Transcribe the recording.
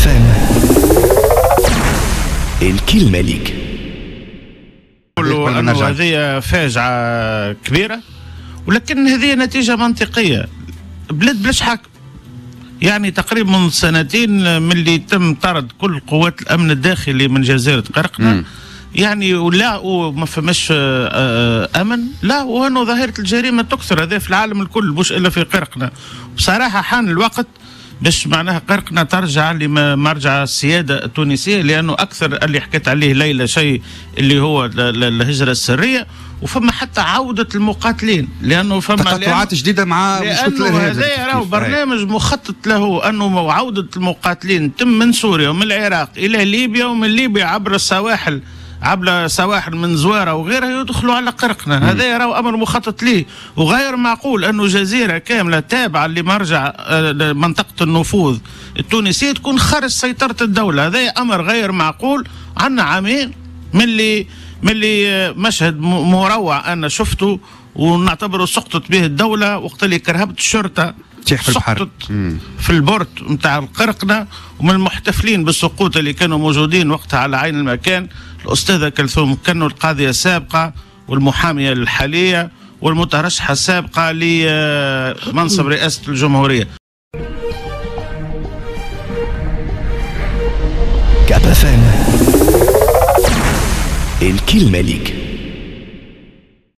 فام الكلمة ليك نقولوا أنه هذه فاجعة كبيرة ولكن هذه نتيجة منطقية. بلاد بلاش حاكم يعني تقريبا منذ سنتين من اللي تم طرد كل قوات الأمن الداخلي من جزيرة قرقنة. يعني ولا وما فماش آه، آه، أمن لا وانه ظاهرة الجريمة تكثر هذا في العالم الكل مش إلا في قرقنة. بصراحة حان الوقت باش معناها قرقنا ترجع لمرجع السياده التونسيه لأنه أكثر اللي حكيت عليه ليلى شيء اللي هو الهجرة السرية وفما حتى عودة المقاتلين لأنه فما تقطعات جديدة مع لأنه هذا راهو برنامج مخطط له أنه عودة المقاتلين تم من سوريا ومن العراق إلى ليبيا ومن ليبيا عبر السواحل. عبر سواحل من زوارة وغيرها يدخلوا على قرقنا. هذا يرى أمر مخطط ليه. وغير معقول أنه جزيرة كاملة تابعة لمرجع آه، منطقة النفوذ التونسية تكون خارج سيطرة الدولة. هذا أمر غير معقول عنا عامين من اللي من اللي آه، مشهد مروع أنا شفته ونعتبره سقطت به الدولة. وقت اللي كرهبت الشرطة تيح في البحر. في البورت نتاع القرقنة. ومن المحتفلين بالسقوط اللي كانوا موجودين وقتها على عين المكان الأستاذة كلثوم كانوا القاضية السابقة والمحامية الحالية والمترشحة السابقة لمنصب رئاسة الجمهورية. الكلمة ليك.